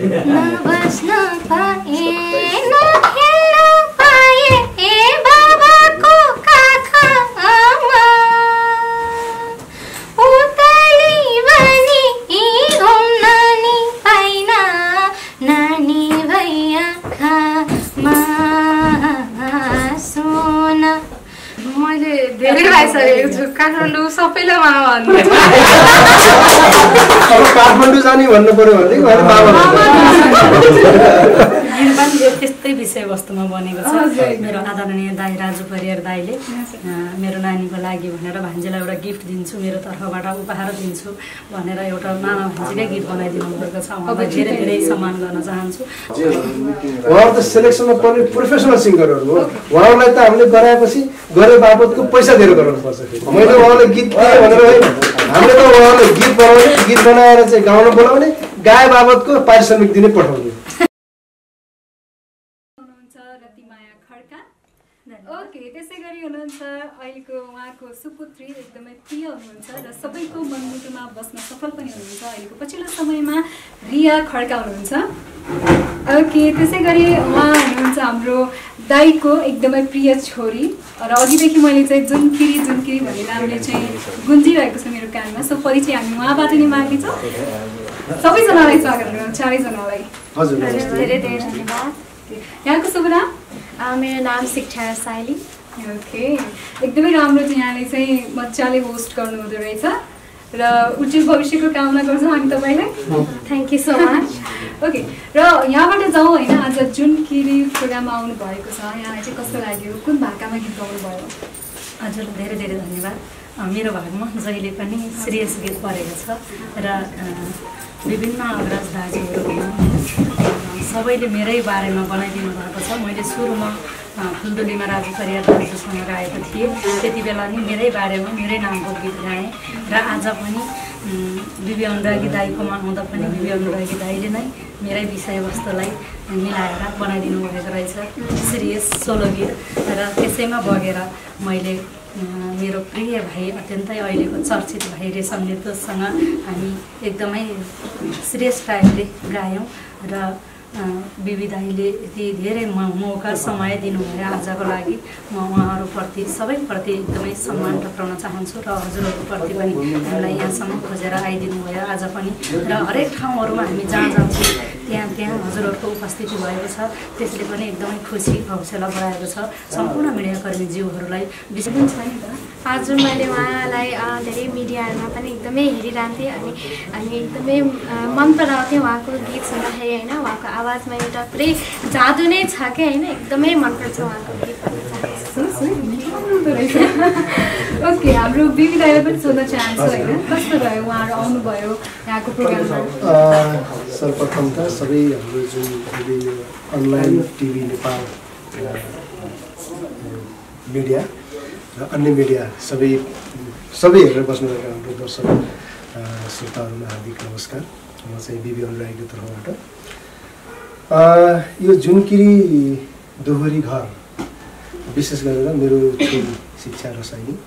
Mama, it's not Kathmandu जाने भन्नु पर्यो भने पनि त्यस्तै विषयवस्तुमा बनेको छ मेरो आदरणीय दाई राजु परियार दाईले। मेरो नानीको लागि भनेर भान्जीलाई एउटा गिफ्ट दिन्छु मेरो तर्फबाट उपहार दिन्छु भनेर एउटा मामा भान्जीकै गीत बनाइदिनु भएको छ। उहाँलाई धेरै धेरै सम्मान गर्न चाहन्छु। उहाँहरू त सेलेक्सनमा पर्ने प्रोफेसनल सिङ्गरहरू हो। उहाँहरूलाई त हामीले गराएपछि गरे बापतको पैसा दिएर गराउनुपर्छ। मैले उहाँलाई गीत दिएँ भनेर हामीले त उहाँलाई गीत बनाउने गीत बनाएर चाहिँ गाउन बोलाउने गाए बाबतको पारिश्रमिक दिने पठाउने। ओके त्यसै गरी हुनुहुन्छ अहिलेको उहाँको सुपुत्री एकदमै प्रिय हुनुहुन्छ र सबैको मनमुटुमा बस्न सफल पनि हुनुहुन्छ अहिलेको पछिल्लो समयमा रिया खड्का हुनुहुन्छ। ओके त्यसै गरी उहाँ हुनुहुन्छ हाम्रो दाईको एकदमै प्रिय छोरी र अघिदेखि मैले चाहिँ जुनकिरी जुनकिरी भन्ने नामले चाहिँ गुन्जिरहेको छ मेरो कानमा। सो परिचय हामी उहाँबाट नै माग्नेछौँ सबैजनालाई स्वागत गर्नु चारैजनालाई। धेरै धेरै धन्यवाद। यहाँको शुभ नाम? मेरो नाम शिक्षा साइली ओके। एकदमै राम्रो चाहिँ यहाँले चाहिँ मजाले होस्ट गर्नु हुँदो रहेछ। र उज्जवल भविष्यको कामना गर्छौँ हामी तपाईँलाई। Thank you so much okay र यहाँबाट जाउँ होइन आज जुन किरी प्रोग्राममा आउनु भएको छ यहाँलाई चाहिँ कस्तो लाग्यो? कुन भाकामा गीत गाउनु भयो हजुर धेरै धेरै धन्यवाद। मेरो भागमा जहिले पनि सिरियस गीत परेको छ र विभिन्न अग्रज दाजुहरू सबैले मेरै बारेमा बनाइदिनु भएको छ। मैले सुरुमा फुलदुलीमा राजु परियार दाजुसँग गाएको थिएँ। त्यति बेला नि मेरै बारेमा मेरै नामको गीत गाएँ र आज पनि बिबी अनुरागी दाईकोमा आउँदा पनि बिबी अनुरागी दाईले नै मेरै विषयवस्तुलाई मिलाएर बनाइदिनु भएको रहेछ। सिरियस सोलो गीत र त्यसैमा बगेर मैले मेरो प्रिय भाइ अत्यन्तै अहिलेको चर्चित भाइ रेशम निर्दोषसँग हामी एकदमै सिरियस टाइपले गायौँ र दाईले यति धेरै म- मौका समय दिनुभयो आजको लागि म उहाँहरूप्रति सबैप्रति एकदमै सम्मान टक्राउन चाहन्छु र हजुरहरूप्रति पनि हामीलाई यहाँसम्म खोजेर आइदिनु भयो आज पनि र हरेक ठाउँहरूमा हामी जहाँ जान्छौँ त्यहाँ त्यहाँ हजुरहरूको उपस्थिति भएको छ। त्यसले पनि एकदमै खुसी हौसला बढाएको छ। सम्पूर्ण मिडियाकर्मी जीवहरूलाई विशेष पनि छ नि त हजुर मैले उहाँलाई धेरै मिडियाहरूमा पनि एकदमै हेरिरहन्थेँ अनि अनि एकदमै मन पराउँथेँ उहाँको गीत सुन्दाखेरि होइन? उहाँको आवाजमा एउटा पुरै जादु नै छ क्या होइन? एकदमै मनपर्छ उहाँको गीत ओके हाम्रो बिबी दाईलाई पनि सोध्न चाहन्छु होइन। कस्तो रह्यो उहाँहरू आउनुभयो यहाँको प्रोग्राममा? सर्वप्रथम त सबै हाम्रो जुन अनलाइन टिभी नेपाल मिडिया र अन्य मिडिया सबै सबै हेरेर बस्नुभएका हाम्रो दर्शक श्रोताहरूमा हार्दिक नमस्कार। म चाहिँ बिबी अनुराईको तर्फबाट। यो जुनकिरी दोहोरी घर विशेष गरेर मेरो छोरी शिक्षा रसाइनी अ,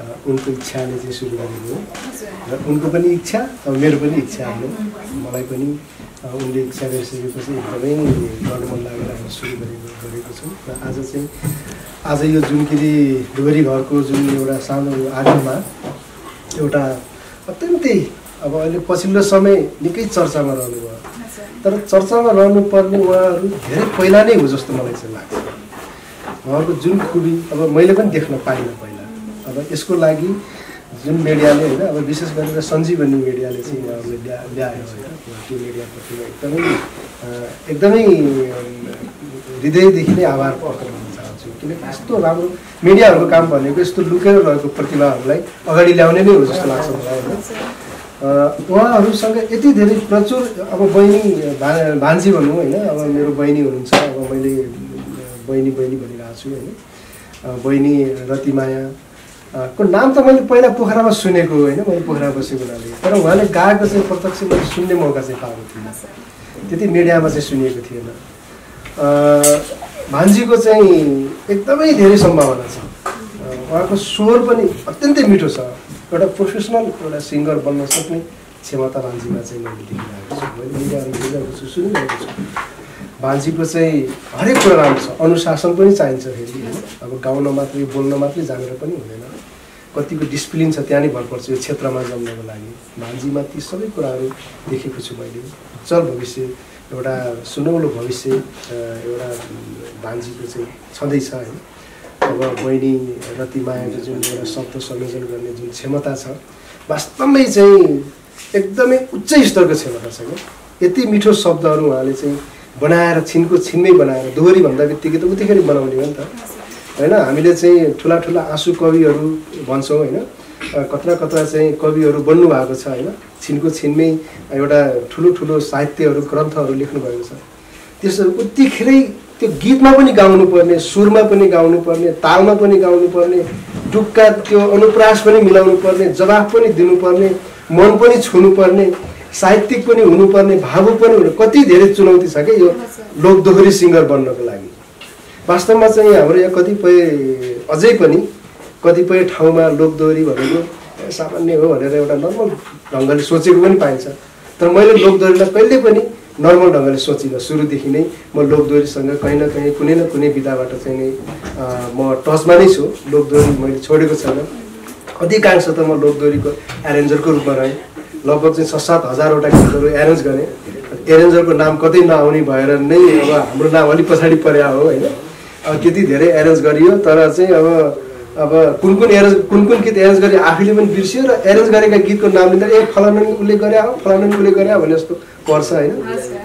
उनको इच्छाले चाहिँ सुरु गरेको हो। र उनको पनि इच्छा अब मेरो पनि इच्छा हो। मलाई पनि उनले इच्छा गरिसकेपछि एकदमै गर्न मन लागेर हामी सुरु गरेको गरेको छौँ। र आज चाहिँ आज यो जुनकिरी डुबरी घरको जुन एउटा सानो आँगनमा एउटा अत्यन्तै अब अहिले पछिल्लो समय निकै चर्चामा रहनुभयो। तर चर्चामा रहनुपर्ने उहाँहरू धेरै पहिला नै हो जस्तो मलाई चाहिँ लाग्छ। उहाँहरूको जुन खुबी अब मैले पनि देख्न पाइनँ अब यसको लागि जुन मिडियाले होइन अब विशेष गरेर सञ्जीवनी मिडियाले चाहिँ उहाँहरूले ल्या ल्यायो होइन त्यो मिडियाप्रति एकदमै एकदमै हृदयदेखि नै आभार प्रकट गर्न चाहन्छु। किनकि यस्तो राम्रो मिडियाहरूको काम भनेको यस्तो लुकेर रहेको प्रतिभाहरूलाई अगाडि ल्याउने नै हो जस्तो लाग्छ मलाई होइन। उहाँहरूसँग यति धेरै प्रचुर अब बहिनी भा भान्जी भनौँ होइन अब मेरो बहिनी हुनुहुन्छ अब मैले बहिनी बहिनी भनिरहेको छु होइन। बहिनी रतिमाया को नाम त मैले पहिला पोखरामा सुनेको होइन मैले पोखरा बसेको हुनाले। तर उहाँले गाएको चाहिँ प्रत्यक्ष मैले सुन्ने मौका चाहिँ पाएको थिइनँ। त्यति मिडियामा चाहिँ सुनिएको थिएन। भान्जीको चाहिँ एकदमै धेरै सम्भावना छ। उहाँको स्वर पनि अत्यन्तै मिठो छ। एउटा प्रोफेसनल एउटा सिङ्गर बन्न सक्ने क्षमता भान्जीमा चाहिँ मैले देखिरहेको छु। मैले मिडियाहरू हेरिरहेको छु सुनिरहेको छु। भान्जीको चाहिँ हरेक कुरा राम्रो छ। अनुशासन पनि चाहिन्छ फेरि। होइन अब गाउन मात्रै बोल्न मात्रै जानेर पनि हुँदैन। कतिको डिसिप्लिन छ त्यहाँ नै भर पर्छ यो क्षेत्रमा जम्नको लागि। भान्जीमा ती सबै कुराहरू देखेको छु मैले। उज्जवल भविष्य एउटा सुनौलो भविष्य एउटा भान्जीको चाहिँ छँदैछ होइन अब बहिनी रतिमायाको जुन एउटा शब्द संयोजन गर्ने जुन क्षमता छ वास्तवमै चाहिँ एकदमै उच्च स्तरको क्षमता छ क्या यति मिठो शब्दहरू उहाँले चाहिँ बनाएर छिनको छिनमै बनाएर दोहोरी भन्दा बित्तिकै त उतिखेर बनाउने हो नि त। होइन हामीले चाहिँ ठुला ठुला आँसु कविहरू भन्छौँ होइन। कत्रा कत्रा चाहिँ कविहरू बन्नु भएको छ होइन। छिनको छिनमै एउटा ठुलो ठुलो साहित्यहरू ग्रन्थहरू लेख्नु भएको छ। त्यसो उतिखेरै त्यो गीतमा पनि गाउनु पर्ने सुरमा पनि गाउनु पर्ने तालमा पनि गाउनु पर्ने टुक्का त्यो अनुप्रास पनि मिलाउनु पर्ने जवाफ पनि दिनुपर्ने मन पनि छुनु पर्ने साहित्यिक पनि हुनुपर्ने भावुक पनि हुनु कति धेरै चुनौती छ क्या यो लोकदोहोरी सिङ्गर बन्नको लागि। वास्तवमा चाहिँ हाम्रो यहाँ कतिपय अझै पनि कतिपय ठाउँमा लोकदोहोरी भनेको सामान्य हो भनेर एउटा नर्मल ढङ्गले सोचेको पनि पाइन्छ। तर मैले लोकदोहोरीलाई कहिले पनि नर्मल ढङ्गले सोचिनँ। सुरुदेखि नै म लोकदोहोरीसँग कहीँ न कहीँ कुनै न कुनै विधाबाट चाहिँ नै म टचमा नै छु। लोकदोहोरी मैले छोडेको छैन। अधिकांश त म लोकदोहोरीको एरेन्जरको रूपमा रहेँ। लगभग चाहिँ छ सात हजारवटा गीतहरू एरेन्ज गरेँ। एरेन्जरको नाम कतै नआउने भएर नै अब हाम्रो नाम अलिक पछाडि परे हो होइन? अब त्यति धेरै एरेन्ज गरियो तर चाहिँ अब अब कुन कुन एरेन्ज कुन कुन गीत एरेन्ज गरे आफैले पनि बिर्सियो र एरेन्ज गरेका गीतको नाम लिँदा ए फलाना उसले गरे हो फलाना उसले गरे हो भने जस्तो पर्छ होइन?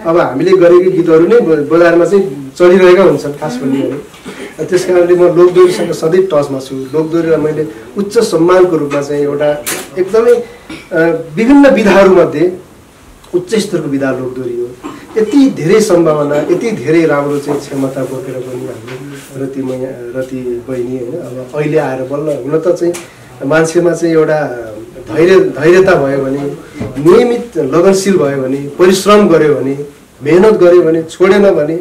अब हामीले गरेको गीतहरू नै बजारमा चाहिँ चलिरहेका हुन्छन् खास भने त्यस कारणले म लोकदोहोरीसँग सधैँ टचमा छु। लोकदोहोरीलाई मैले उच्च सम्मानको रूपमा चाहिँ एउटा एकदमै विभिन्न विधाहरूमध्ये उच्च स्तरको विधा लोकदोहोरी हो यति धेरै सम्भावना यति धेरै राम्रो चाहिँ क्षमता बोकेर पनि हाम्रो रति मैया रति बहिनी होइन अब अहिले आएर बल्ल हुन त चाहिँ मान्छेमा चाहिँ एउटा धैर्य धैर्यता भयो भने नियमित लगनशील भयो भने परिश्रम गर्यो भने मेहनत गर्यो भने छोडेन भने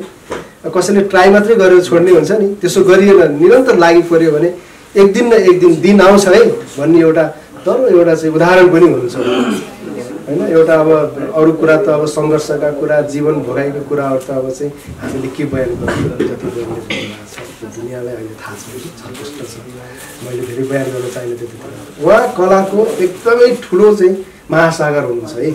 कसैले ट्राई मात्रै गरेर छोड्ने हुन्छ नि त्यसो गरिएन निरन्तर लागि पऱ्यो भने एक दिन न एक दिन दिन आउँछ है भन्ने एउटा तर एउटा चाहिँ उदाहरण पनि हुन्छ। होइन एउटा अब अरू कुरा त अब सङ्घर्षका कुरा जीवन भोगाइको कुराहरू त अब चाहिँ हामीले के बयान गर्नु जति अहिले थाहा छ छ। मैले धेरै बयान गर्न चाहिने त्यति उहाँ कलाको एकदमै ठुलो चाहिँ महासागर हुनुहुन्छ है।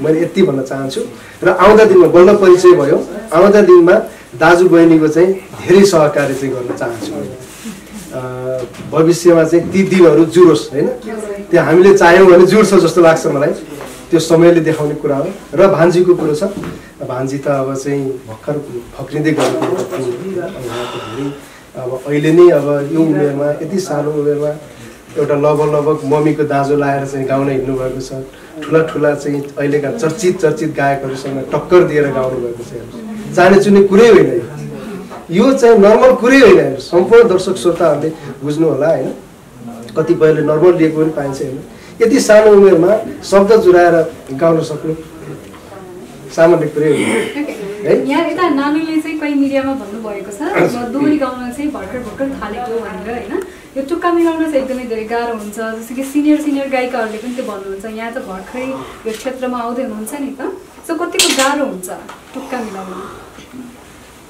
मैले यति भन्न चाहन्छु। र आउँदा दिनमा बल्ल परिचय भयो। आउँदा दिनमा दाजु बहिनीको चाहिँ धेरै सहकार्य चाहिँ गर्न चाहन्छु भविष्यमा चाहिँ ती दिनहरू जुरोस् होइन? त्यो हामीले चाह्यौँ भने जुड्छ जस्तो लाग्छ मलाई। त्यो समयले देखाउने कुरा हो। र भान्जीको कुरो छ। भान्जी त अब चाहिँ भर्खर फक्रिँदै धेरै अब अहिले नै अब यो उमेरमा यति सानो उमेरमा एउटा लगभग लगभग मम्मीको दाजु लाएर चाहिँ गाउन हिँड्नु भएको छ। ठुला ठुला चाहिँ अहिलेका चर्चित चर्चित गायकहरूसँग टक्कर दिएर गाउनु भएको छ। जाने चुने कुरै होइन यो। चाहिँ नर्मल कुरै होइन। सम्पूर्ण दर्शक श्रोताहरूले बुझ्नु होला होइन? कतिपयले नर्मल लिएको पनि पाइन्छ होइन? यति सानो उमेरमा शब्द जुराएर गाउन सक्नु? सामान्य कुरै है? यहाँ यता नानीले चाहिँ कहीँ मिडियामा भन्नुभएको छ म दोहोरी गाउन चाहिँ भर्खर भर्खर थालेको भनेर होइन? यो टुक्का मिलाउन चाहिँ एकदमै धेरै गाह्रो हुन्छ जस्तो कि सिनियर सिनियर गायिकाहरूले पनि त्यो भन्नुहुन्छ यहाँ त भर्खरै यो क्षेत्रमा आउँदै हुनुहुन्छ नि त। सो कतिको गाह्रो हुन्छ टुक्का मिलाउन?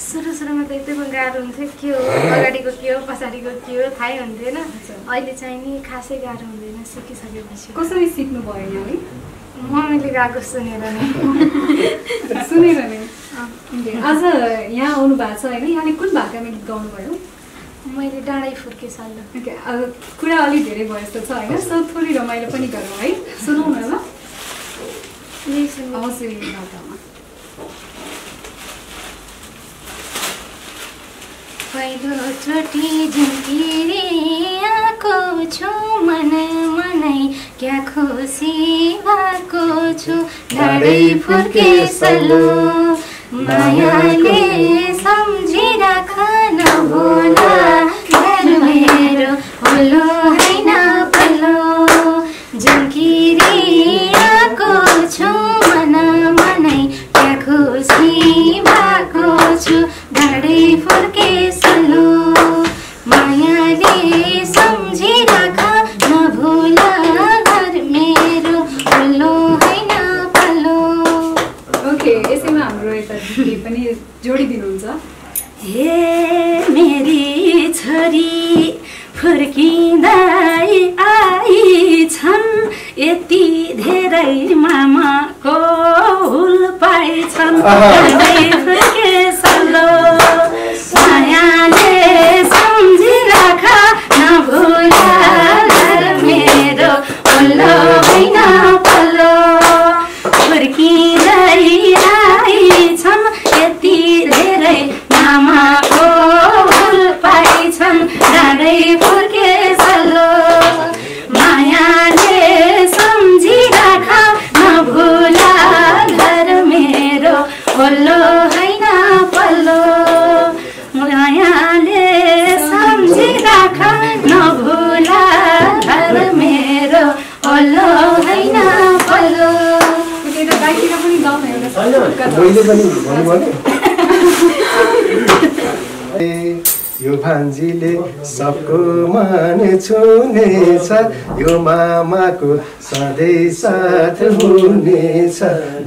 सुरु सुरुमा त एकदमै गाह्रो हुन्थ्यो के हो अगाडिको के हो पछाडिको के हो थाहै हुन्थेन। अहिले चाहिँ नि खासै गाह्रो हुँदैन सिकिसकेपछि। कसरी सिक्नु भयो यहाँले मम्मीले गाएको सुनेर नै। सुनेर नै। आज यहाँ आउनु भएको छ होइन? यहाँले कुन भाकामा गीत गाउनुभयो? मैले डाँडै फुर्के साल्लो। अब कुरा अलिक धेरै भयो जस्तो छ होइन? सो थोरै रमाइलो पनि गरौँ है। सुनौ न ल। हवस् यो भाकामा पहिलोचोटि झुम्किरे आएको छु मन मनै क्या खुसी भएको छु। डाँडै फुर्के सलो मायाले सम्झिराख घर मेरो होलो मन छुनेछ यो मामाको सधैँ साथ हुनेछ।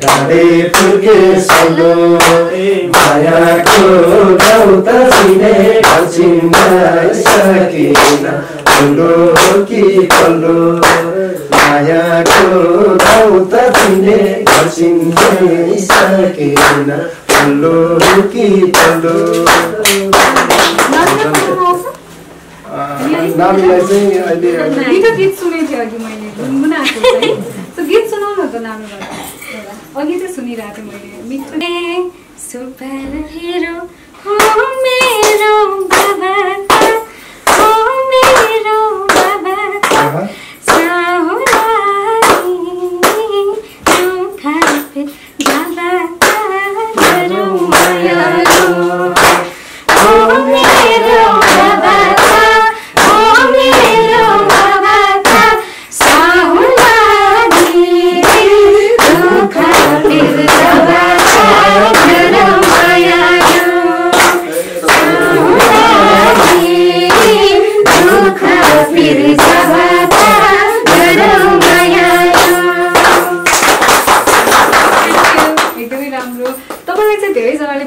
डाँडे पुगे सलो मायाको गाउँ चिने चिन्न सकिन पल्लो हो कि पल्लो मायाको गाउँ त चिन्नै सकिन पल्लो हो कि पल्लो नानीलाई चाहिँ अहिले मिठो गीत सुनेको थिएँ अघि मैले गुनगुनाएको है। त्यो गीत सुनाउनु त एउटा अघि चाहिँ सुनिरहेको थिएँ मैले। मिठो हो मेरो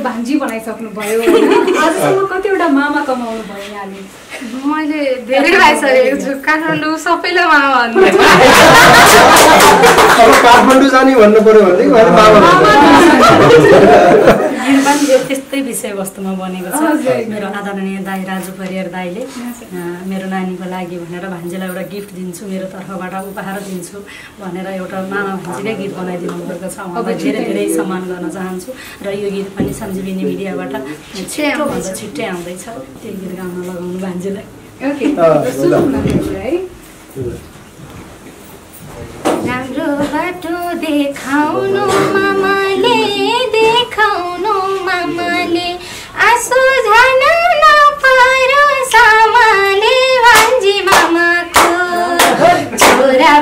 भान्जी बनाइसक्नु भयो आजसम्म कतिवटा मामा कमाउनु भयो यहाँले? मैले धेरै लगाइसकेको छु काठमाडौँ सबैलाई मामा भन्नु अब काठमाडौँ जाने भन्नु पर्यो भनेदेखि गीत पनि त्यस्तै विषयवस्तुमा बनेको हजुर। छ मेरो आदरणीय दाई राजु परियार दाईले। मेरो नानीको लागि भनेर भान्जीलाई एउटा गिफ्ट दिन्छु मेरो तर्फबाट उपहार दिन्छु भनेर एउटा मामा भान्जीकै गीत बनाइदिनु भएको छ उहाँलाई धेरै धेरै सम्मान गर्न चाहन्छु र यो गीत पनि सञ्जीविनी मिडियाबाट छिटोभन्दा छिट्टै आउँदैछ। त्यो गीत गाउन लगाउनु भान्जीलाई ओके अँ, सुनौँ न त्यो है राम्रो बाटो देखाउनु मामाले देखाउनु मामाले। आँसु झन नपरो सामाले भान्जी मामाको। छोरा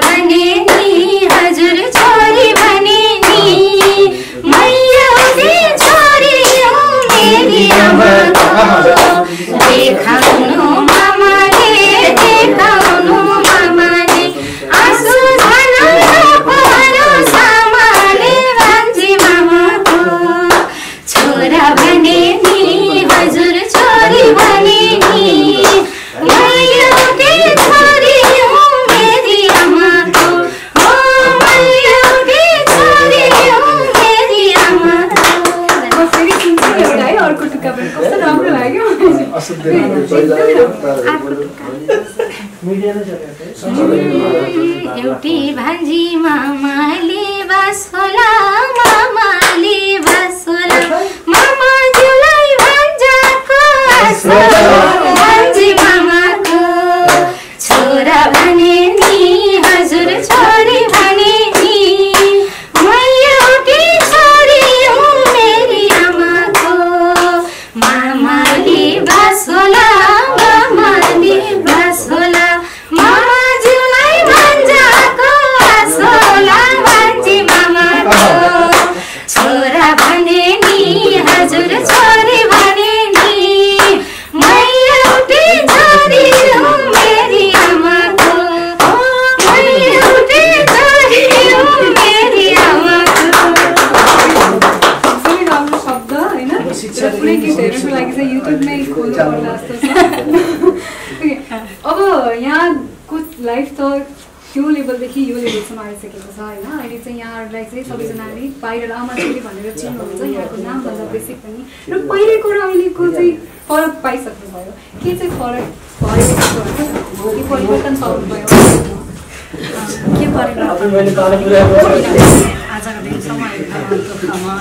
आजको दिनसम्म एकदम दुःखमा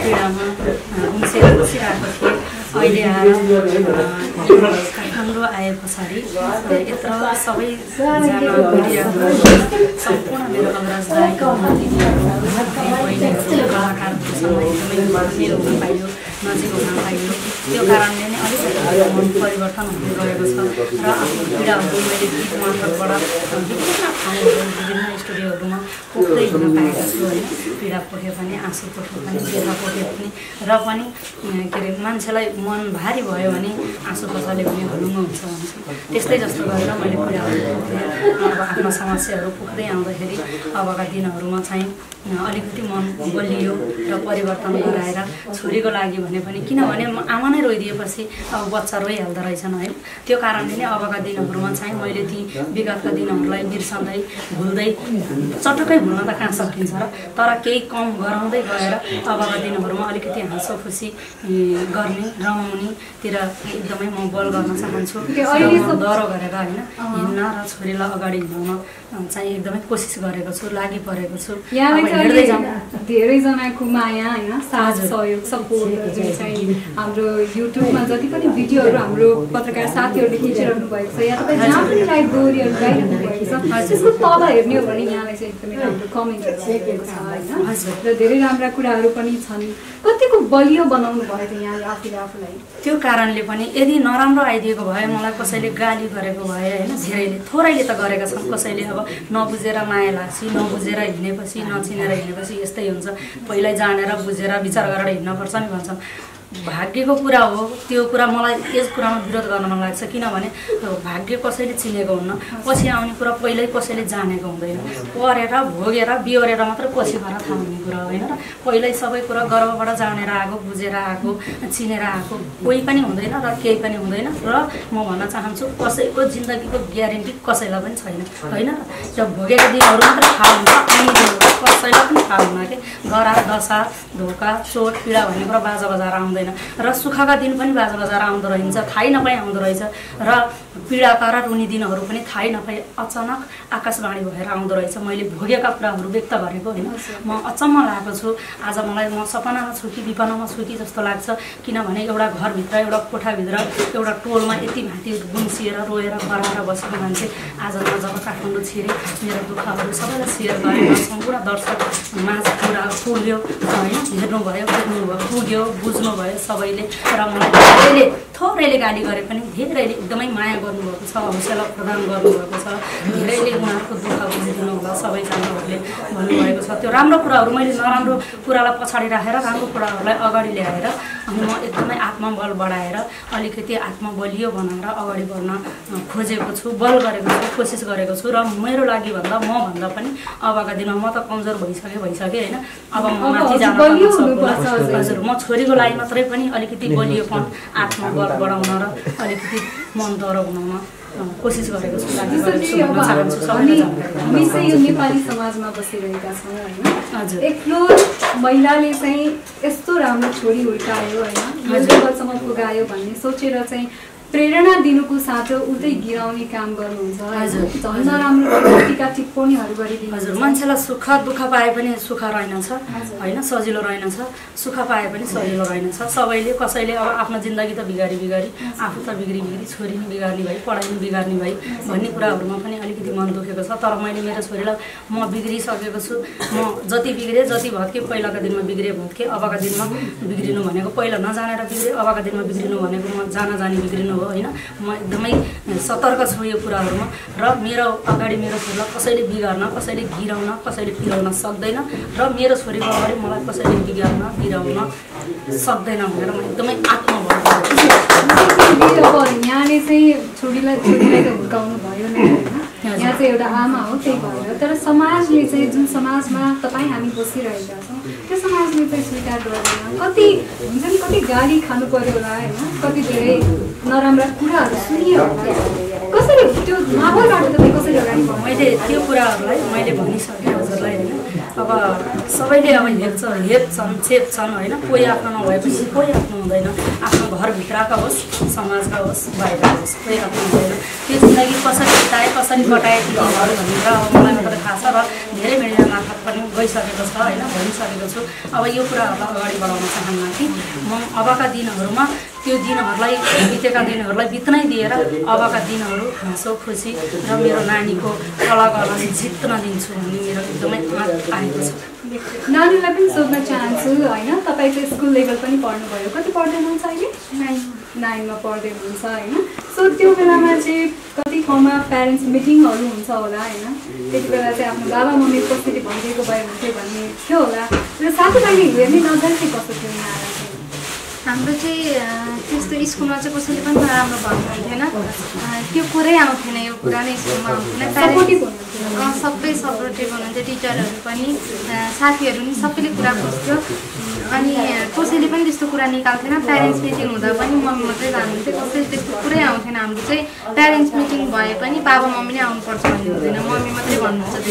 पीडामा थिएँ अहिले काठमाडौँ आए पछाडि यत्र सबैजना मिडियाहरू सम्पूर्ण मेरो अग्रज दाई दिदीहरू एकदमै मेरो पाइयो नजिक हुन पाइयो त्यो कारणले नै अलिकति मन परिवर्तन हुँदै गएको छ र आफ्नो पीडाहरू मैले गीत मार्फतबाट विभिन्न ठाउँहरू विभिन्न स्टुडियोहरूमा पोख्दै हिँड्न पाएका छु होइन पीडा पोखे पनि आँसु पोखे पनि बेला पोखे पनि र पनि के अरे मान्छेलाई मन भारी भयो भने आँसु पछाडि पनि हलुङ्ग हुन्छ त्यस्तै जस्तो गरेर मैले पीडाहरू पोखेँ अब आफ्नो समस्याहरू पुग्दै आउँदाखेरि अबका दिनहरूमा चाहिँ अलिकति मन बलियो र परिवर्तन गराएर छोरीको लागि भने पनि। किनभने आमा नै रोइदिएपछि अब बच्चा रोइहाल्दो रहेछन् है। त्यो कारणले नै अबका दिनहरूमा चाहिँ मैले ती विगतका दिनहरूलाई बिर्सँदै भुल्दै चटक्कै भुल्न त कहाँ सकिन्छ र तर केही कम गराउँदै गएर अबका दिनहरूमा अलिकति हाँसो खुसी गर्ने रमाउनेतिर एकदमै म बल गर्न चाहन्छु। ओके, र अहिले म सब- डह्रो गरेर होइन हिँड्न र छोरीलाई अगाडि हिँडाउन चाहिँ एकदमै कोसिस गरेको छु लागि परेको छु धेरैजनाको माया होइन साथ। सहयोग सपोर्ट जुन चाहिँ हाम्रो युट्युबमा जति पनि भिडियोहरू हाम्रो पत्रकार साथीहरूले खिचिरहनु भएको छ या तपाईँ जहाँ पनि लाइभ दोहोरीहरू गाइरहनु भएको छ त्यसको तल हेर्ने हो भने यहाँलाई चाहिँ एकदमै राम्रो कमेन्टहरू छ होइन। र धेरै राम्रा कुराहरू पनि छन्। कतिको बलियो बनाउनु भयो त यहाँले आफूले आफूलाई? त्यो कारणले पनि यदि नराम्रो आइदिएको भए मलाई कसैले गाली गरेको भए होइन धेरैले थोरैले त गरेका छन्। कसैले अब नबुझेर माया लाग्छ नबुझेर हिँडेपछि नचिनेर हिँडेपछि यस्तै हुन्छ। पहिल्यै जानेर बुझेर विचार गरेर हिँड्नुपर्छ नि भन्छन्। भाग्यको कुरा हो त्यो कुरा मलाई यस कुरामा विरोध गर्न मन लाग्छ किनभने भाग्य कसैले चिनेको हुन्न पछि आउने कुरा पहिल्यै कसैले जानेको हुँदैन। पढेर भोगेर बिहोरेर मात्रै पछि गएर थाहा हुने कुरा होइन र पहिल्यै सबै कुरा गर्वबाट जानेर आएको बुझेर आएको चिनेर आएको कोही पनि हुँदैन र केही पनि हुँदैन र म भन्न चाहन्छु कसैको जिन्दगीको ग्यारेन्टी कसैलाई पनि छैन। होइन त्यो भोगेको दिनहरू मात्रै थाहा हुन्छ कसैलाई पनि थाहा हुन्न कि गरा दशा धोका चोट पीडा भन्ने कुरा बाजा बजाएर आउँदैन। र सुखका दिन पनि बाजा बजाएर आउँदो रहन्छ थाहै नपाई आउँदो रहेछ। र पीडाका र रुनी दिनहरू पनि थाहै नपाई अचानक आकाशवाणी भएर आउँदो रहेछ। मैले भोगेका कुराहरू व्यक्त गरेको होइन। म अचम्म लागेको छु। आज मलाई म सपनामा छु कि विपनामा छु कि जस्तो लाग्छ। किनभने एउटा घरभित्र एउटा कोठाभित्र एउटा टोलमा यति माथि गुम्सिएर रोएर कराएर बसेको मान्छे आज म जब काठमाडौँ छिरेँ मेरो दुःखहरू सबैलाई सेयर गरेर सम्पूर्ण दर्शक माझ कुरा पुग्यो होइन हेर्नुभयो बुझ्नुभयो पुग्यो बुझ्नुभयो। सबैले र मलाई धेरैले थोरैले गाली गरे पनि धेरैले एकदमै माया गर्नुभएको छ हौसला प्रदान गर्नुभएको छ। धेरैले उहाँहरूको दुःख बुझिदिनु होला सबैजनाहरूले भन्नुभएको छ। त्यो राम्रो कुराहरू मैले नराम्रो कुरालाई पछाडि राखेर राम्रो कुराहरूलाई अगाडि ल्याएर अनि म एकदमै आत्मबल बढाएर अलिकति आत्मबलियो बनाएर अगाडि बढ्न खोजेको छु बल गरेको छु कोसिस गरेको छु र मेरो लागि भन्दा म भन्दा पनि अबका दिनमा म त कमजोर भइसकेँ भइसकेँ होइन। अब म माथि जान। हजुर म छोरीको लागि मात्रै पनि अलिकति बलियोपन आत्मबल बढाउन र अलिकति मन अ, कोसिस गरेको छु चाहिँ यो। नेपाली समाजमा बसिरहेका छौँ होइन हजुर एक्लो महिलाले चाहिँ यस्तो राम्रो छोरी हुर्कायो होइन यो हजुर। लेभलसम्म पुगायो भन्ने सोचेर चाहिँ प्रेरणा दिनुको साथो उतै गिराउने काम गर्नुहुन्छ। हजुर। झन् नराम्रो टिप्पणीहरू गरिदिनु हजुर मान्छेलाई सुख दुःख पाए पनि सुख रहेनछ। होइन सजिलो रहेनछ। सुख पाए पनि सजिलो रहेनछ। सबैले कसैले अब आफ्नो जिन्दगी त बिगारी बिगारी आफू त बिग्री बिग्री छोरी नि बिगार्ने भई पढाइ नि बिगार्ने भई भन्ने कुराहरूमा पनि अलिकति मन दुखेको छ। तर मैले मेरो छोरीलाई म बिग्रिसकेको छु। म जति बिग्रेँ जति भत्केँ पहिलाका दिनमा बिग्रेँ भत्केँ अबका दिनमा बिग्रिनु भनेको पहिला नजानेर बिग्रेँ अबका दिनमा बिग्रिनु भनेको म जान जानी बिग्रिनु हो होइन म एकदमै सतर्क छु यो कुराहरूमा र मेरो अगाडि मेरो छोरीलाई कसैले बिगार्न कसैले गिराउन कसैले पिराउन सक्दैन र मेरो छोरीको अगाडि मलाई कसैले बिगार्न गिराउन सक्दैन भनेर म एकदमै छु। अब यहाँले चाहिँ छोरीलाई छोरीलाई त हुर्काउनु भयो नै होइन। यहाँ चाहिँ एउटा आमा हो त्यही भएर तर समाजले चाहिँ जुन समाजमा तपाईँ हामी बसिरहेका छौँ त्यो समाजले चाहिँ स्वीकार गर्दैन कति हुन्छ नि कति गाली खानु पर्यो होला होइन कति धेरै नराम्रा कुराहरू सुनियो होला। कसरी त्यो माहौलबाट तपाईँ कसरी अगाडि मैले त्यो कुराहरूलाई मैले भनिसकेँ हजुरलाई होइन। अब सबैले अब हेप्छ हेप्छन् छेप्छन् होइन? कोही आफ्नो नभएपछि कोही आफ्नो हुँदैन। आफ्नो घरभित्रका होस् समाजका होस् बाहिरका होस् कोही आफ्नो हुँदैन। त्यो जिन्दगी कसरी बिताए कसरी कटाए ती दिनहरू भनेर अब मलाई मात्रै थाहा छ र धेरै मिडिया मार्फत पनि गइसकेको छ होइन? भनिसकेको छु। अब यो कुराहरूलाई अगाडि बढाउन चाहन्न कि म अबका दिनहरूमा त्यो दिनहरूलाई बितेका दिनहरूलाई बित्नै दिएर अबका दिनहरू हाँसो खुसी र मेरो नानीको कला गर्न जित्न दिन्छु भन्ने मेरो एकदमै आएको छ। नानीलाई पनि सोध्न चाहन्छु होइन? तपाईँ चाहिँ स्कुल लेभल पनि पढ्नुभयो। कति पढ्दै हुनुहुन्छ अहिले? नाइनमा। पढ्दै हुनुहुन्छ होइन? सो त्यो बेलामा चाहिँ कति ठाउँमा प्यारेन्ट्स मिटिङहरू हुन्छ होला होइन? त्यति बेला चाहिँ आफ्नो बाबा मम्मी कसरी भनिदिएको भए हुन्थ्यो भन्ने थियो होला। र साथीभाइले हेर्ने नजर चाहिँ कस्तो थियो यहाँलाई हाम्रो चाहिँ त्यस्तो स्कुलमा चाहिँ कसैले पनि नराम्रो भन्नुहुन्थेन। त्यो कुरै आउँथेन यो कुरा नै स्कुलमा आउँथेन। अँ, सबै सपोर्टिभ हुनुहुन्थ्यो टिचरहरू पनि। साथीहरू पनि सबैले कुरा बुझ्थ्यो। अनि कसैले पनि त्यस्तो कुरा निकाल्थेन। प्यारेन्ट्स मिटिङ हुँदा पनि मम्मी मात्रै जानुहुन्थ्यो। कसैले त्यस्तो कुरै आउँथेन। हाम्रो चाहिँ प्यारेन्ट्स मिटिङ भए पनि बाबा मम्मी नै आउनुपर्छ भन्ने हुँदैन मम्मी मात्रै भन्नुहुन्छ।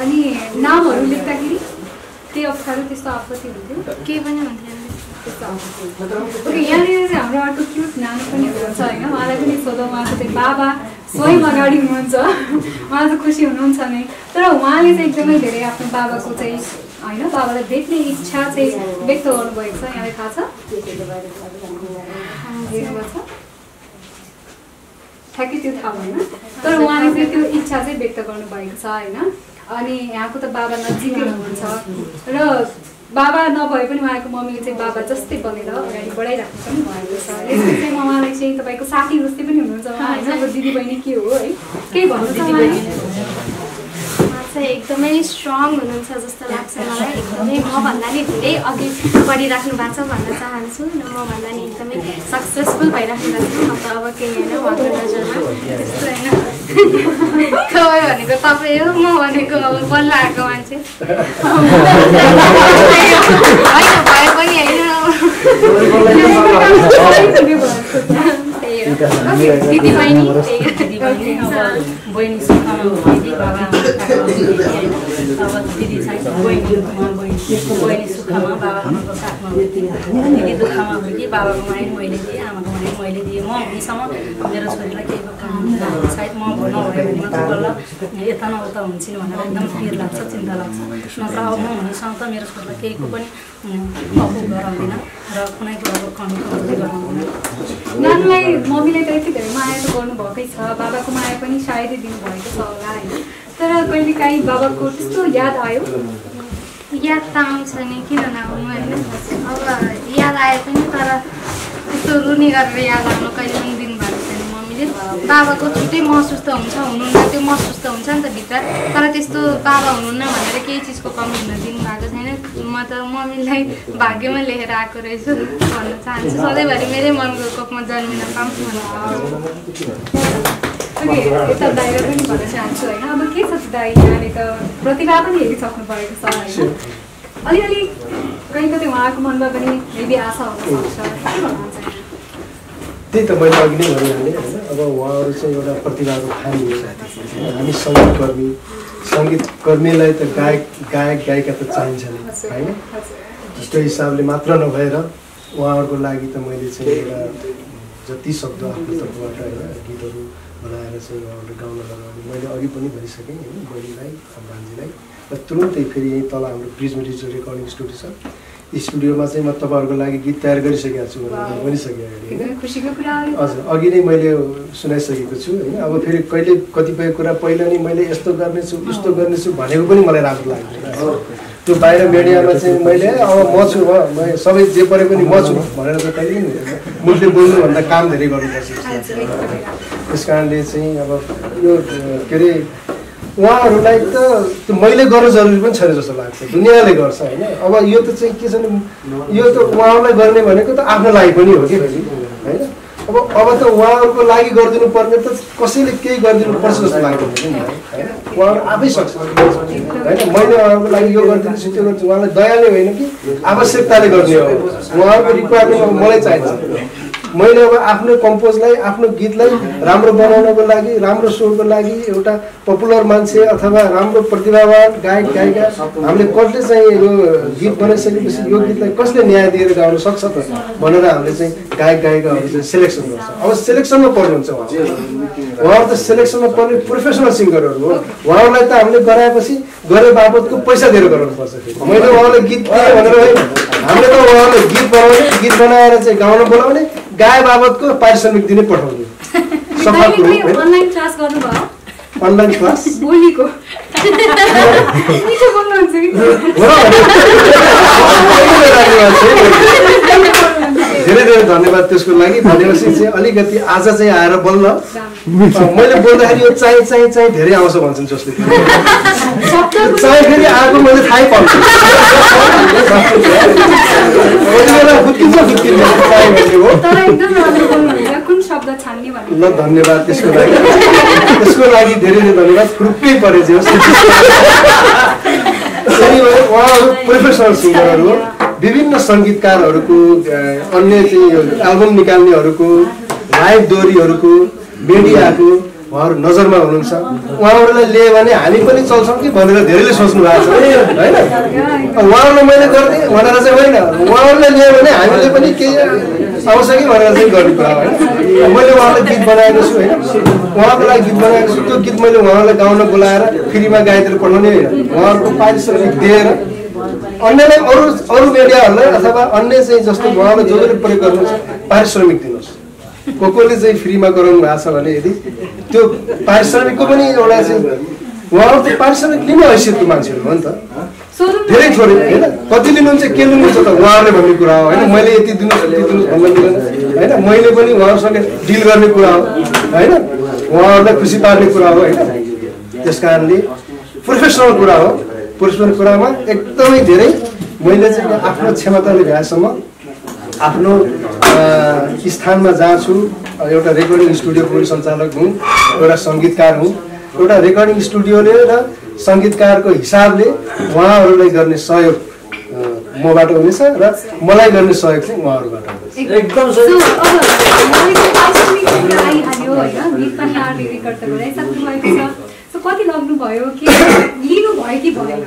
अनि नामहरू लेख्दाखेरि केही अप्ठ्यारो त्यस्तो आपत्ति हुन्थ्यो? केही पनि हुन्थेन। ओके यहाँनिर चाहिँ हाम्रो अर्को क्युट नानी पनि हुनुहुन्छ होइन? उहाँलाई पनि सोधौँ उहाँको चाहिँ बाबा स्वयं अगाडि हुनुहुन्छ। उहाँ चाहिँ खुसी हुनुहुन्छ नै। तर उहाँले चाहिँ एकदमै धेरै आफ्नो बाबाको चाहिँ होइन बाबालाई भेट्ने इच्छा चाहिँ व्यक्त गर्नुभएको छ। यहाँलाई थाहा छ? ठ्याक्कै त्यो थाहा भएन। तर उहाँले चाहिँ त्यो इच्छा चाहिँ व्यक्त गर्नुभएको छ होइन? अनि यहाँको त बाबा नजिकै हुनुहुन्छ। र बाबा नभए पनि उहाँको मम्मीले चाहिँ बाबा जस्तै बनेर अगाडि बढाइराख्नु पनि भएको छ यसले चाहिँ उहाँलाई चाहिँ तपाईँको साथी जस्तै पनि हुनुहुन्छ। उहाँ होइन अब दिदी बहिनी के हो है? केही भन्नु दिदी दिदी बहिनी उहाँ चाहिँ एकदमै स्ट्रङ हुनुहुन्छ जस्तो लाग्छ मलाई। एकदमै मभन्दा नि धेरै अघि बढिराख्नु भएको छ भन्न चाहन्छु र मभन्दा नि एकदमै सक्सेसफुल भइराख्नु भएको छ। म अब केही होइन उहाँको नजरमा। त्यस्तो होइन। तपाईँ भनेको तपाईँ हो म भनेको अब बल्ल आएको मान्छे। होइन भए पनि होइन। बहिनी हो। सुखमा साथमा दिदी दुःखमा हुर्किए बाबाको माया मैले दिएँ आमाको माया मैले दिएँ म हुनेसम्म मेरो छोरीलाई केही सायद म नभयो भने मात्र बल्ल यता न उता हुन्छन् भनेर एकदम पिर लाग्छ चिन्ता लाग्छ नत्र अब म हुनेसम्म त मेरो छोरीलाई केहीको पनि अपुग गराउँदिनँ र कुनै कुराको कमी कमजोरी गराउँदिनँ नानीलाई मम्मीले त यति धेरै माया त गर्नुभएकै छ बाबाको माया पनि सायदै दिनुभएको छ होला होइन तर कहिलेकाहीँ बाबाको त्यस्तो याद आयो याद त आउँछ नि किन नआउनु होइन अब याद आए पनि तर त्यस्तो रुने गरेर याद आउनु कहिले पनि दिनुभएको बाबाको छुट्टै महसुस त हुन्छ हुनुहुन्न त्यो महसुस त हुन्छ नि त भित्र। तर त्यस्तो बाबा हुनुहुन्न भनेर केही चिजको कमी हुन दिनुभएको छैन। म त मम्मीलाई भाग्यमा लेखेर आएको रहेछु भन्न चाहन्छु। सधैँभरि मेरै मनको कोपमा जन्मिन पाउँछु भन्न चाहन्छु। ओके यता बाहिर पनि भन्न चाहन्छु होइन। अब के छ दाइ यहाँले त प्रतिभा पनि हेरिसक्नु भएको छ होइन। अलिअलि कहीँ कतै उहाँको मनमा पनि मेबी आशा हुनसक्छ के भन्नुहुन्छ? त्यही त मैले अघि नै भनिहालेँ होइन। अब उहाँहरू चाहिँ एउटा प्रतिभाको खानी हो साथी हामी सङ्गीतकर्मी सङ्गीतकर्मीलाई त गायक गायक गायिका त चाहिन्छ नै होइन? हजुर त्यो हिसाबले मात्र नभएर उहाँहरूको लागि त मैले चाहिँ एउटा जति सक्दो आफ्नो तर्फबाट होइन गीतहरू बनाएर चाहिँ उहाँहरूले गाउन लगाउने मैले अघि पनि भनिसकेँ होइन? बहिनीलाई भान्जीलाई र तुरुन्तै फेरि यहीँ तल हाम्रो ब्रिज मेडिजो रेकर्डिङ स्टुडियो छ। स्टुडियोमा चाहिँ म तपाईँहरूको लागि गीत तयार गरिसकेको छु भनेर भनिसकेँ अगाडि। हजुर अघि नै मैले सुनाइसकेको छु होइन अब फेरि कहिले कतिपय कुरा पहिला नै मैले यस्तो गर्नेछु उस्तो गर्नेछु भनेको पनि मलाई राम्रो लाग्दैन हो त्यो बाहिर मिडियामा चाहिँ मैले "ए, अब म छु हो म सबै जे परे पनि म छु भनेर त कहिले मुखले बोल्नुभन्दा काम धेरै गर्नुपर्छ। त्यस कारणले चाहिँ अब यो के अरे उहाँहरूलाई त मैले गर्नु जरुरी पनि छैन जस्तो लाग्छ। दुनियाँले गर्छ होइन। अब यो त चाहिँ के छ भने यो त उहाँहरूलाई गर्ने भनेको त आफ्नो लागि पनि हो कि होइन? अब अब त उहाँहरूको लागि गरिदिनु पर्ने त कसैले केही गरिदिनु पर्छ जस्तो लाग्दैन होइन? उहाँहरू आफै सक्छ। होइन? मैले उहाँहरूको लागि यो गरिदिन्छु त्यो गर्छु। उहाँलाई दयाले होइन कि आवश्यकताले गर्ने हो। उहाँहरूको रिक्वायरमेन्ट मलाई चाहिन्छ। मैले अब आफ्नो कम्पोजलाई आफ्नो गीतलाई राम्रो बनाउनको लागि राम्रो स्वरको लागि एउटा पपुलर मान्छे अथवा राम्रो प्रतिभावान गायक गायिका हामीले कसले चाहिँ यो गीत बनाइसकेपछि यो गीतलाई कसले न्याय दिएर गाउन सक्छ त भनेर हामीले चाहिँ गायक गायिकाहरू चाहिँ सेलेक्सन गर्छ। अब सेलेक्सनमा पर्नुहुन्छ उहाँ। उहाँहरू त सेलेक्सनमा पर्ने प्रोफेसनल सिङ्गरहरू हो। उहाँहरूलाई त हामीले गराएपछि गरे बापतको पैसा दिएर गराउनुपर्छ मैले उहाँलाई गीत दिएँ भनेर होइन हामीले त उहाँलाई गीत बनाउने गीत बनाएर चाहिँ गाउन बोलाउने गाए बाबतको पारिश्रमिक दिने पठाउने। सफा अनलाइन क्लास बोलीको धेरै धेरै धन्यवाद त्यसको लागि। भनेपछि चाहिँ अलिकति आज चाहिँ आएर बल्ल मैले बोल्दाखेरि यो चाहिँ चाहिँ चाहिँ धेरै आउँछ भन्छन् जसले। चाहिँ फेरि आएको मैले थाहै पाउँछु। फुत्किन्छ फुत्किन्छ चाहिँ ल धन्यवाद। त्यसको लागि त्यसको लागि धेरै धेरै धन्यवाद। खुर्कै परे Anyway, उहाँहरू प्रोफेसनल सिङ्गरहरू विभिन्न सङ्गीतकारहरूको अन्य चाहिँ एल्बम निकाल्नेहरूको लाइभ दोहोरीहरूको मिडियाको उहाँहरू नजरमा हुनुहुन्छ। उहाँहरूलाई लियो भने हामी पनि चल्छौँ कि भनेर धेरैले सोच्नु भएको छ। होइन? उहाँहरूलाई मैले गरिदिएँ भनेर चाहिँ होइन। उहाँहरूलाई लियो भने हामीले पनि केही आउँछ कि भनेर चाहिँ गर्ने कुरा हो होइन? मैले उहाँलाई गीत बनाएको छु होइन? उहाँको लागि गीत बनाएको छु। त्यो गीत मैले उहाँलाई गाउन बोलाएर फ्रीमा गाइदिएर पठाउने होइन उहाँहरूको पारिश्रमिक दिएर अन्यलाई अरू अरू मिडियाहरूलाई अथवा अन्य चाहिँ जस्तो उहाँलाई जो जसले प्रयोग गर्नुहुन्छ पारिश्रमिक दिनुहोस्। को कोले चाहिँ फ्रीमा गराउनु भएको छ भने यदि त्यो पारिश्रमिकको पनि एउटा चाहिँ उहाँहरू चाहिँ पारिश्रमिक लिने हैसियतको मान्छेहरू हो नि त। धेरै थोरै होइन कति लिनुहुन्छ के लिनुहुन्छ त उहाँहरूले भन्ने कुरा हो होइन मैले यति दिनुहोस् यति दिनुहोस् भन्न मिलेन होइन मैले पनि उहाँहरूसँग डिल गर्ने कुरा हो होइन उहाँहरूलाई खुसी पार्ने कुरा हो होइन त्यस कारणले प्रोफेसनल कुरा हो प्रोफेसनल कुरामा एकदमै धेरै मैले चाहिँ आफ्नो क्षमताले भ्याएसम्म आफ्नो स्थानमा जहाँ छु एउटा रेकर्डिङ स्टुडियोको पनि सञ्चालक हुँ एउटा सङ्गीतकार हुँ। एउटा रेकर्डिङ स्टुडियोले र सङ्गीतकारको हिसाबले उहाँहरूलाई गर्ने सहयोग मबाट हुनेछ र मलाई गर्ने सहयोग चाहिँ उहाँहरूबाट हुनेछ। एकदम त कति लाग्नुभयो कि लिनु भयो कि भएन?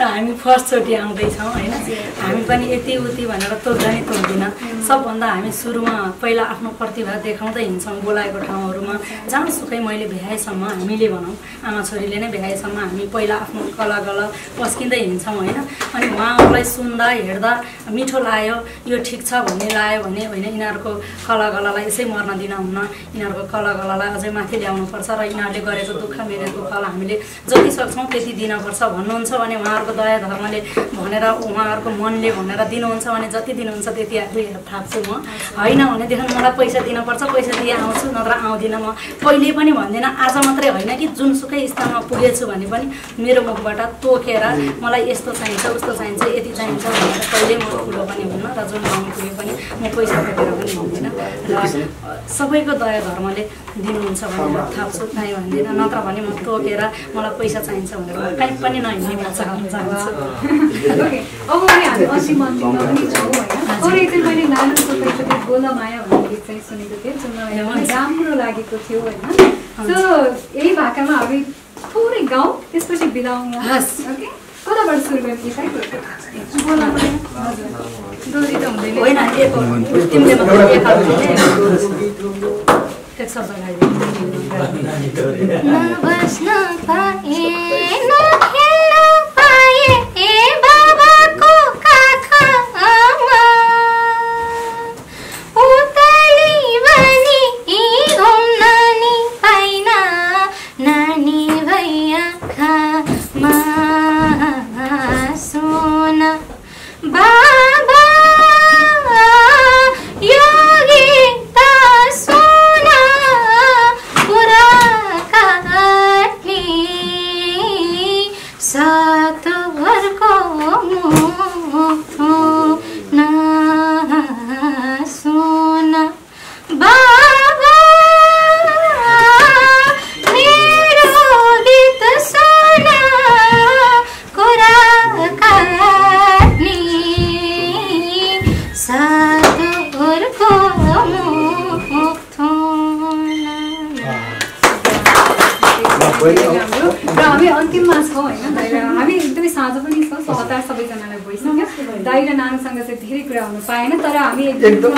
हामी फर्स्टचोटि आउँदैछौँ होइन? हामी पनि यति उति भनेर तोक्दा नि तोक्दिनँ सबभन्दा हामी सुरुमा पहिला आफ्नो प्रतिभा देखाउँदै हिँड्छौँ बोलाएको ठाउँहरूमा। जहाँसुकै मैले भ्याएसम्म हामीले भनौँ आमा छोरीले नै भ्याएसम्म हामी पहिला आफ्नो कला कला पस्किँदै हिँड्छौँ होइन? अनि उहाँहरूलाई सुन्दा हेर्दा मिठो लाग्यो यो ठिक छ भन्ने लाग्यो भने होइन यिनीहरूको कला कलालाई यसै मर्न दिन हुन्न यिनीहरूको कला कलालाई अझै माथि ल्याउनुपर्छ र यिनीहरूले गरेको दुःख मेरेको फल हामीले जति सक्छौँ त्यति दिनुपर्छ भन्नुहुन्छ भने उहाँहरूको दया धर्मले भनेर उहाँहरूको मनले भनेर दिनुहुन्छ भने जति दिनुहुन्छ त्यति दुई थाप्छु म। होइन भनेदेखि मलाई पैसा दिनुपर्छ पैसा दिए आउँछु नत्र आउँदिनँ म। कहिले पनि भन्दिनँ आज मात्रै होइन कि जुनसुकै स्थानमा पुगेछु भने पनि मेरो मुखबाट तोकेर मलाई यस्तो चाहिन्छ उस्तो चाहिन्छ यति चाहिन्छ भनेर कहिल्यै म ठुलो पनि हुन्न र जुन ठाउँमा पुगे पनि म पैसा बोकेर पनि हुँदिनँ। र सबैको दया धर्मले दिनुहुन्छ भनेर थाप्छु कहीँ भन्दिनँ नत्र भने म तोकेर मलाई पैसा चाहिन्छ भनेर कहीँ पनि नहिँड्ने खान चाहन्छु। ओके। अब हामी अस्ति मन्दिरमा पनि छौँ होइन अरू चाहिँ मैले नानु तपाईँको गोला माया भन्ने गीत चाहिँ सुनेको थिएँ जुन मलाई राम्रो लागेको थियो होइन। सो यही भाकामा हामी थोरै गाउँ त्यसपछि बिदाउँ हस्। ओके? कताबाट सुरु गर्ने गीत गोला माया हजुर डोरी त हुँदैन होइन एक अन्तिममा छ होइन? दाइ र हामी एकदमै साँझ पनि छ सहतार सबैजनालाई भइसक्यो। दाइ र नानुसँग चाहिँ धेरै कुरा हुनु पाएन तर हामी एकदम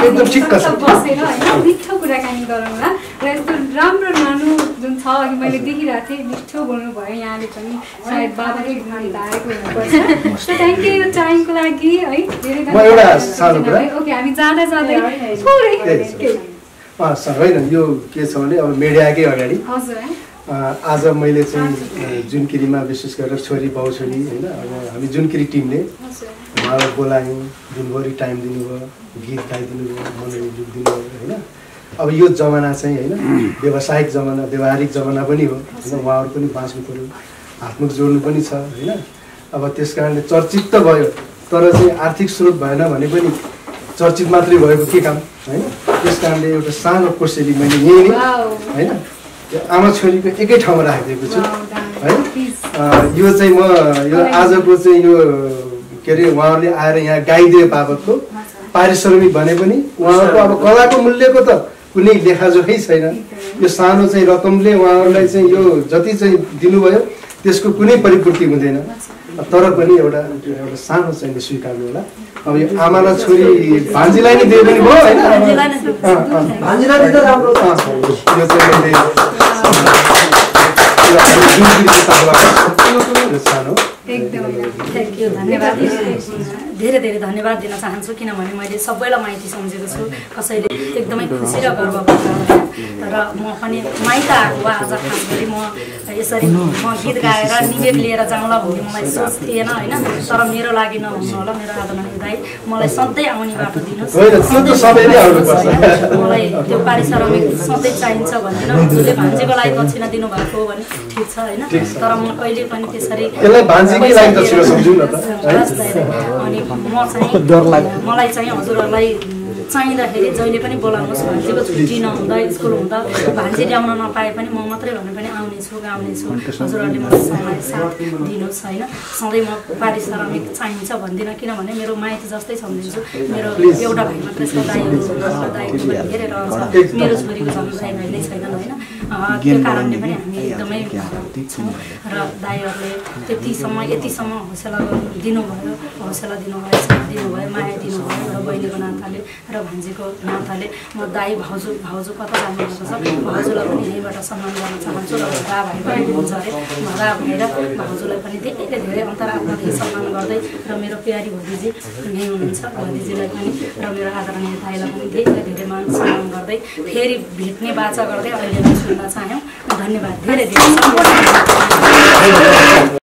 बसेर होइन मिठो कुराकानी गरौँला। र यस्तो राम्रो नानु जुन छ अघि मैले देखिरहेको थिएँ मिठो बोल्नुभयो यहाँले पनि सायद बाबाले नानीलाई आएको हुनुपर्छ। थ्याङ्क यू यो टाइमको लागि है धेरै ओके हामी जाँदा जाँदै होइन यो के छ भने अब मिडियाकै अगाडि। हजुर। आज मैले चाहिँ जुनकिरीमा विशेष गरेर छोरी बाउ छोरी होइन अब हामी जुनकिरी टिमले उहाँलाई बोलायौँ दिनभरि टाइम दिनुभयो गीत गाइदिनु भयो मनोरञ्जन दिनुभयो होइन। अब यो जमाना चाहिँ होइन व्यावसायिक जमाना व्यवहारिक जमाना पनि हो होइन उहाँहरू पनि बाँच्नु पऱ्यो हातमुख जोड्नु पनि छ होइन। अब त्यस कारणले चर्चित त भयो तर चाहिँ आर्थिक स्रोत भएन भने पनि चर्चित मात्रै भएको के काम होइन? त्यस कारणले एउटा सानो कोसेली मैले यहीँ होइन। आमा छोरीको एकै ठाउँमा राखिदिएको छु। है? यो चाहिँ म यो आजको चाहिँ यो के अरे उहाँहरूले आएर यहाँ गाइदिए बाबतको पारिश्रमिक भने पनि उहाँहरूको अब कलाको मूल्यको त कुनै लेखाजोखै छैन। यो सानो चाहिँ रकमले उहाँहरूलाई चाहिँ यो जति चाहिँ दिनुभयो त्यसको कुनै परिपूर्ति हुँदैन। तर पनि एउटा एउटा सानो चाहिँ स्वीकार्नु होला। अब यो आमा र छोरी भान्जीलाई नै दिए पनि भयो होइन? यो चाहिँ मैले यो हाम्रो जुनकिरीको तर्फबाट यो सानो एकदमै थ्याङ्क यू धन्यवाद। धेरै धेरै धन्यवाद दिन चाहन्छु किनभने मैले सबैलाई माइती सम्झेको छु कसैले एकदमै खुसी र गर्व र म पनि माइत आएको भए आज खास गरी म यसरी म गीत गाएर निवेद लिएर जाउँला भन्ने मलाई सोच थिएन होइन? तर मेरो लागि नहुनु होला मेरो आदरणीय दाई मलाई सधैँ आउने बाटो दिनुहोस्। मलाई त्यो पारिश्रमिक सधैँ चाहिन्छ भनेर हजुरले भान्जीको लागि दक्षिणा दिनुभएको हो भने ठिक छ होइन? तर म कहिले पनि त्यसरी मलाई चाहिँ हजुरहरूलाई चाहिँदाखेरि जहिले पनि बोलाउनुहोस् भान्जीको छुट्टी नहुँदा स्कुल हुँदा भान्जी ल्याउन नपाए पनि म मात्रै भने पनि आउनेछु गाउनेछु। हजुरहरूले मलाई साथ दिनुहोस् होइन? सधैँ म पारिश्रमिक चाहिन्छ भन्दिनँ किनभने मेरो माइती जस्तै सम्झिन्छु मेरो एउटा भाइ मात्रै छ दाईहरू दाईको धेरै रहन्छ। मेरो छोरीको जन्म दाई भाइ नै छैनन् होइन? त्यो कारणले पनि हामी एकदमै छौँ। र दाईहरूले त्यतिसम्म यतिसम्म हौसला दिनुभयो हौसला दिनुभयो साथ दिनुभयो माया दिनुभयो र बहिनीको नाताले र भान्जीको नाताले म दाई भाउजू भाउजू कता जानुभएको छ भाउजूलाई पनि यहीँबाट सम्मान गर्न चाहन्छु र भाइ पनि हुनुहुन्छ अरे भगा भएर भाउजूलाई पनि धेरै धेरै अन्तरात्मादेखि सम्मान गर्दै र मेरो प्यारी भतिजी यहीँ हुनुहुन्छ। भतिजीलाई पनि र मेरो आदरणीय दाईलाई पनि धेरै धेरै मान सम्मान गर्दै फेरि भेट्ने बाचा गर्दै अहिले सुन्न चाह्यौँ। धन्यवाद। धेरै धेरै